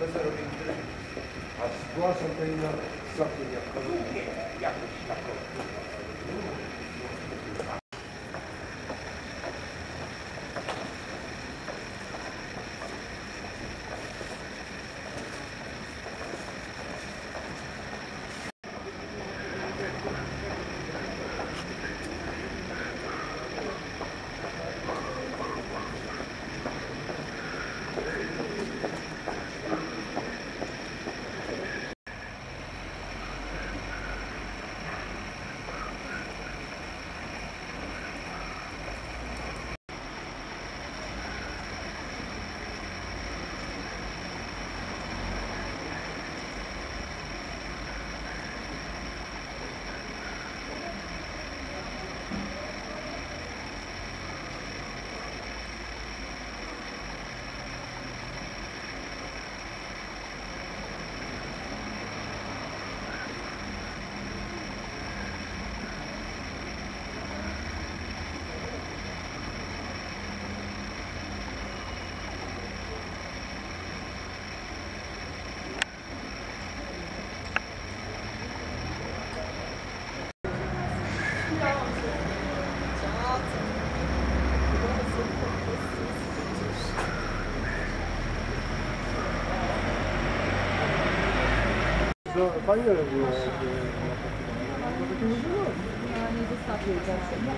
bez robienia drewna. A zgłaszam to im na stopień jako jakoś takowy. 是啊，半年了不？对。你这个是？你看你这卡片，什么？